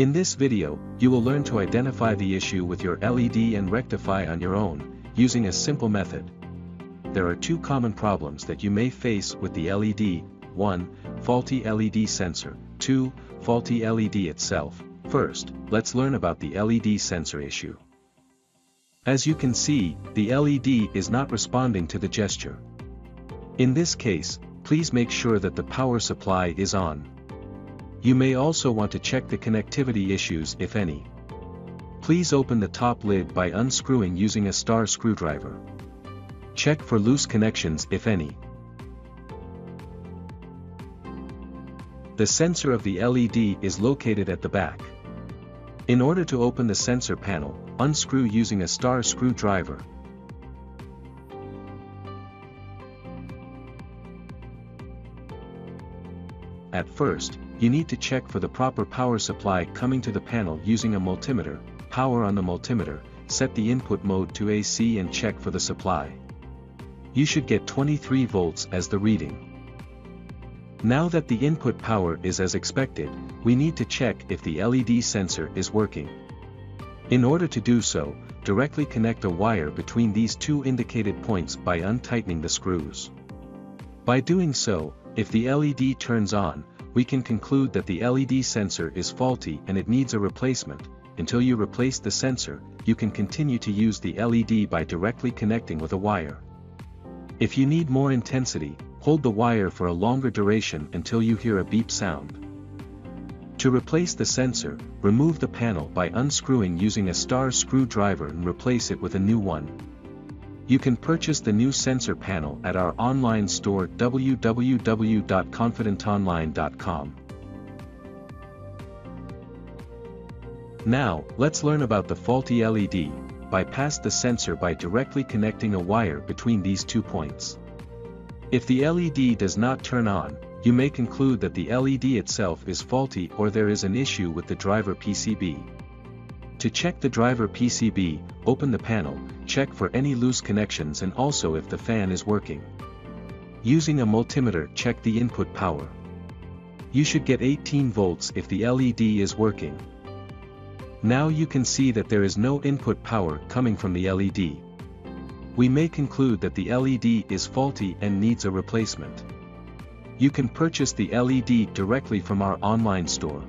In this video, you will learn to identify the issue with your LED and rectify on your own, using a simple method. There are two common problems that you may face with the LED, 1. Faulty LED sensor, 2. Faulty LED itself. First, let's learn about the LED sensor issue. As you can see, the LED is not responding to the gesture. In this case, please make sure that the power supply is on. You may also want to check the connectivity issues if any. Please open the top lid by unscrewing using a star screwdriver. Check for loose connections if any. The sensor of the LED is located at the back. In order to open the sensor panel, unscrew using a star screwdriver. At first, you need to check for the proper power supply coming to the panel using a multimeter, power on the multimeter, set the input mode to AC and check for the supply. You should get 23 volts as the reading. Now that the input power is as expected, we need to check if the LED sensor is working. In order to do so, directly connect a wire between these two indicated points by untightening the screws. By doing so, if the LED turns on, we can conclude that the LED sensor is faulty and it needs a replacement. Until you replace the sensor, you can continue to use the LED by directly connecting with a wire. If you need more intensity, hold the wire for a longer duration until you hear a beep sound. To replace the sensor, remove the panel by unscrewing using a star screwdriver and replace it with a new one. You can purchase the new sensor panel at our online store www.confidentonline.com. Now, let's learn about the faulty LED, bypass the sensor by directly connecting a wire between these two points. If the LED does not turn on, you may conclude that the LED itself is faulty or there is an issue with the driver PCB. To check the driver PCB, open the panel, check for any loose connections and also if the fan is working. Using a multimeter check the input power. You should get 18 volts if the LED is working. Now you can see that there is no input power coming from the LED. We may conclude that the LED is faulty and needs a replacement. You can purchase the LED directly from our online store.